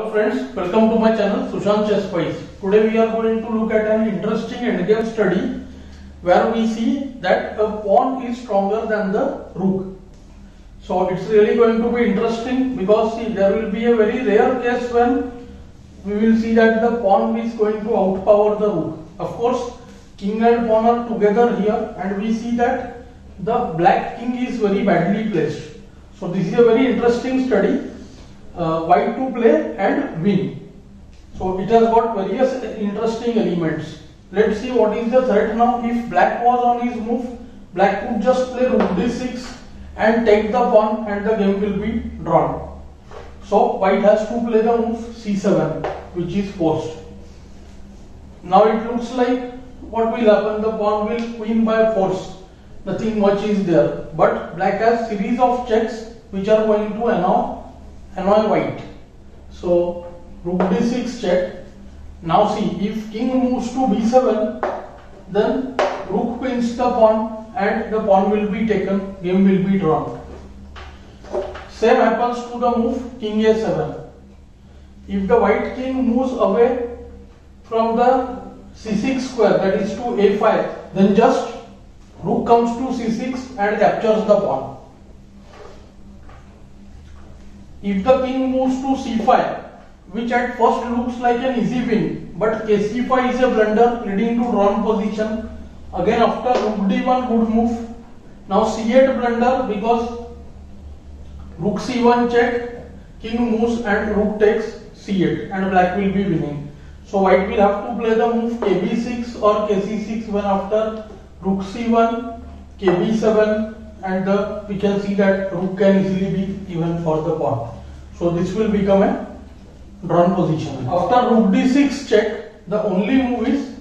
Hello friends, welcome to my channel Sushant ChessWise. Today we are going to look at an interesting endgame study where we see that a pawn is stronger than the rook. So it's really going to be interesting because see there will be a very rare case when we will see that the pawn is going to outpower the rook. Of course, king and pawn are together here and we see that the black king is very badly placed. So this is a very interesting study uh, white to play and win. So it has got various interesting elements. Let's see what is the threat now. If black was on his move, black could just play rook d6 and take the pawn and the game will be drawn. So white has to play the move c7 which is forced. Now it looks like what will happen the pawn will win by force. Nothing much is there. But black has series of checks which are going to annoy annoy white. So rook d6 check. Now see if king moves to b7 then rook pins the pawn and the pawn will be taken game will be drawn. Same happens to the move king a7. If the white king moves away from the c6 square that is to a5 then just rook comes to c6 and captures the pawn. If the king moves to c5, which at first looks like an easy win, but kc5 is a blunder leading to drawn position. Again after rook d1 good move. Now c8 blunder because rook c1 check, king moves and rook takes c8 and black will be winning. So white will have to play the move kb6 or kc6 when after rook c1, kb7 and we can see that rook can easily be even for the pawn. So this will become a drawn position. After rook d6 check, the only move is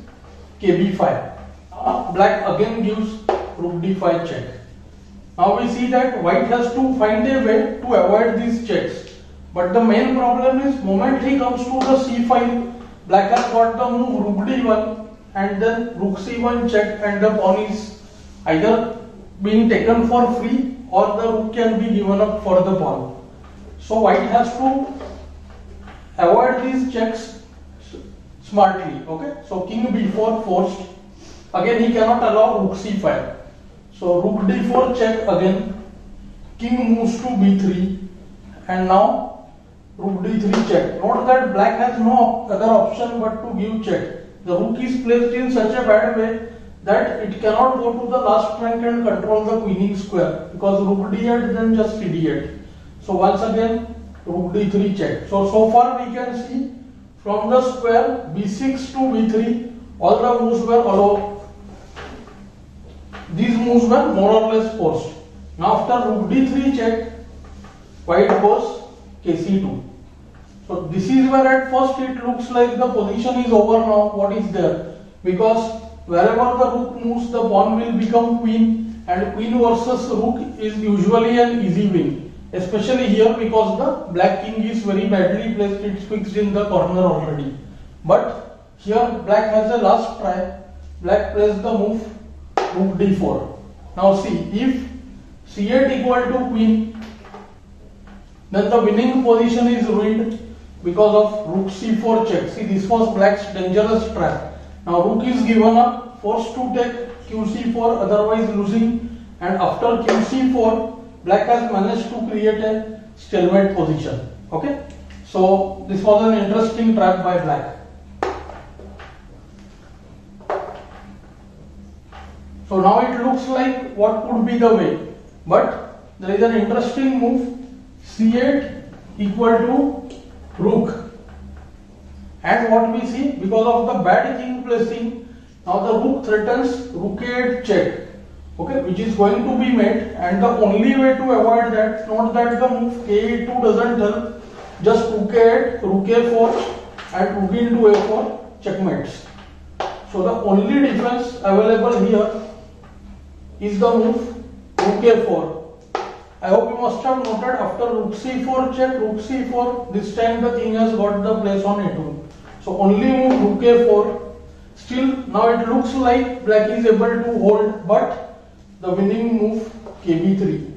kb5. Uh, black again gives rook d5 check. Now we see that white has to find a way to avoid these checks. But the main problem is moment he comes to the c file, black has got the move rook d1 and then rook c1 check and the pawn is either being taken for free or the rook can be given up for the pawn. So white has to avoid these checks smartly. Okay. So king b4 forced. Again he cannot allow rook c5. So rook d4 check again. King moves to b3 and now rook d3 check. Note that black has no other option but to give check. The rook is placed in such a bad way that it cannot go to the last rank and control the queening square because rook d8 then just cd8. So once again rook d3 check. So so far we can see from the square b6 to b3 all the moves were allowed. These moves were more or less forced. Now after rook d3 check white goes kc2. So this is where at first it looks like the position is over now. What is there? Because wherever the rook moves, the pawn will become queen, and queen versus rook is usually an easy win. Especially here because the black king is very badly placed, it's fixed in the corner already. But here black has a last try. Black plays the move rook d4. Now see, if c8 equal to queen, then the winning position is ruined because of rook c4 check. See, this was black's dangerous trap. Now rook is given up, forced to take qc4, otherwise losing. And after qc4, black has managed to create a stalemate position. Okay. So this was an interesting trap by black. So now it looks like what could be the way. But there is an interesting move c8 equal to rook and what we see because of the bad king placing now the rook threatens rook a8 check. Okay which is going to be made and the only way to avoid that note that the move k2 doesn't help just rook a8 rook a4 and rook into a4 checkmates. So the only defense available here is the move rook a4 I hope you must have noted after rook c4 check, rook c4, this time the king has got the place on a2. So only move rook a4. Still now it looks like black is able to hold but the winning move kb3.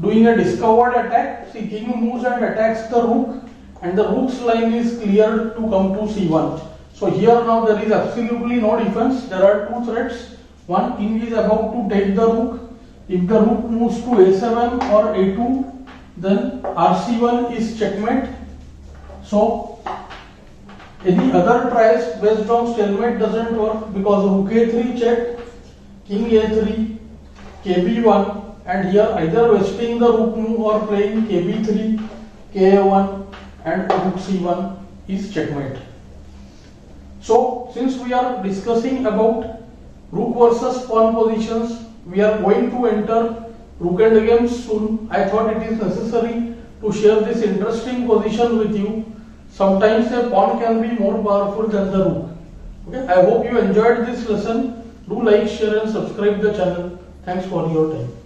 Doing a discovered attack, see king moves and attacks the rook and the rook's line is cleared to come to c1. So here now there is absolutely no defense. There are two threats. One king is about to take the rook. If the rook moves to a7 or a2, then rc1 is checkmate. So any other tries based on stalemate doesn't work because rook a3 check, king a3, kb1 and here either wasting the rook move or playing kb3, ka1 and rook c1 is checkmate. So since we are discussing about rook versus pawn positions, we are going to enter rook end games soon. I thought it is necessary to share this interesting position with you. Sometimes a pawn can be more powerful than the rook. Okay, I hope you enjoyed this lesson. Do like, share and subscribe the channel. Thanks for your time.